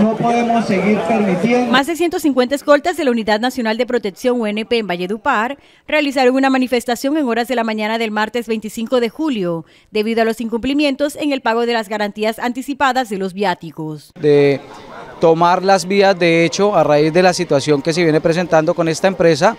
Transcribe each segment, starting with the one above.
No podemos seguir permitiendo. Más de 150 escoltas de la Unidad Nacional de Protección UNP en Valledupar realizaron una manifestación en horas de la mañana del martes 25 de julio debido a los incumplimientos en el pago de las garantías anticipadas de los viáticos. De tomar las vías de hecho a raíz de la situación que se viene presentando con esta empresa,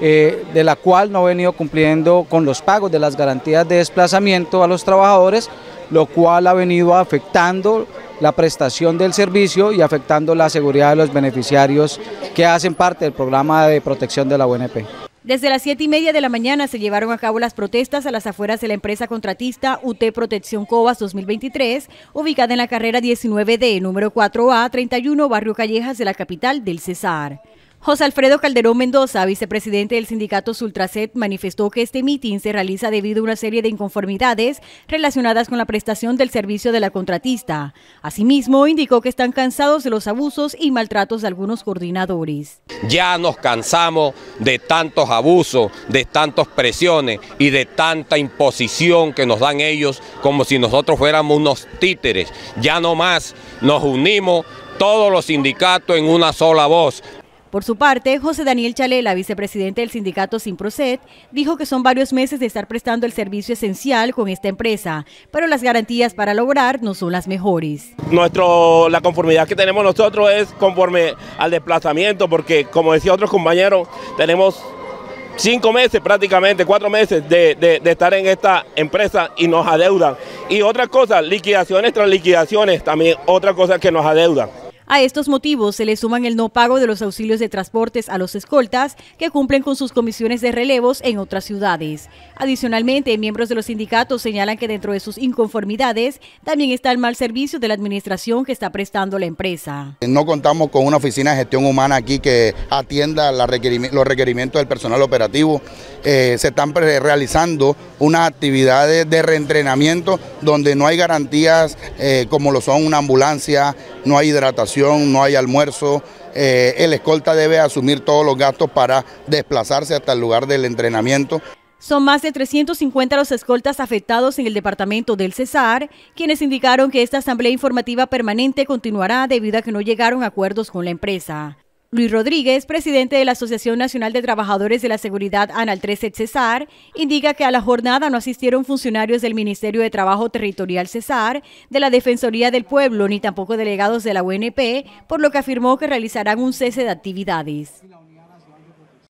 eh, de la cual no ha venido cumpliendo con los pagos de las garantías de desplazamiento a los trabajadores, lo cual ha venido afectando la prestación del servicio y afectando la seguridad de los beneficiarios que hacen parte del programa de protección de la UNP. Desde las siete y media de la mañana se llevaron a cabo las protestas a las afueras de la empresa contratista UT Protección Cobas 2023, ubicada en la carrera 19D, número 4A 31, Barrio Callejas de la capital del Cesar. José Alfredo Calderón Mendoza, vicepresidente del sindicato Sultraset, manifestó que este mitin se realiza debido a una serie de inconformidades relacionadas con la prestación del servicio de la contratista. Asimismo, indicó que están cansados de los abusos y maltratos de algunos coordinadores. Ya nos cansamos de tantos abusos, de tantas presiones y de tanta imposición que nos dan ellos como si nosotros fuéramos unos títeres. Ya no más nos unimos todos los sindicatos en una sola voz. Por su parte, José Daniel Chalela, vicepresidente del sindicato Simproset, dijo que son varios meses de estar prestando el servicio esencial con esta empresa, pero las garantías para lograr no son las mejores. Nuestro, la conformidad que tenemos nosotros es conforme al desplazamiento, porque como decía otros compañeros, tenemos cinco meses prácticamente, cuatro meses de, de, estar en esta empresa y nos adeudan. Y otra cosa, liquidaciones tras liquidaciones, también otra cosa que nos adeudan. A estos motivos se le suman el no pago de los auxilios de transportes a los escoltas que cumplen con sus comisiones de relevos en otras ciudades. Adicionalmente, miembros de los sindicatos señalan que dentro de sus inconformidades también está el mal servicio de la administración que está prestando la empresa. No contamos con una oficina de gestión humana aquí que atienda los requerimientos del personal operativo. Eh, se están realizando unas actividades de reentrenamiento donde no hay garantías eh, como lo son una ambulancia, no hay hidratación, no hay almuerzo. Eh, el escolta debe asumir todos los gastos para desplazarse hasta el lugar del entrenamiento. Son más de 350 los escoltas afectados en el departamento del Cesar, quienes indicaron que esta asamblea informativa permanente continuará debido a que no llegaron acuerdos con la empresa. Luis Rodríguez, presidente de la Asociación Nacional de Trabajadores de la Seguridad ANAL 13 Cesar, indica que a la jornada no asistieron funcionarios del Ministerio de Trabajo Territorial Cesar, de la Defensoría del Pueblo, ni tampoco delegados de la UNP, por lo que afirmó que realizarán un cese de actividades.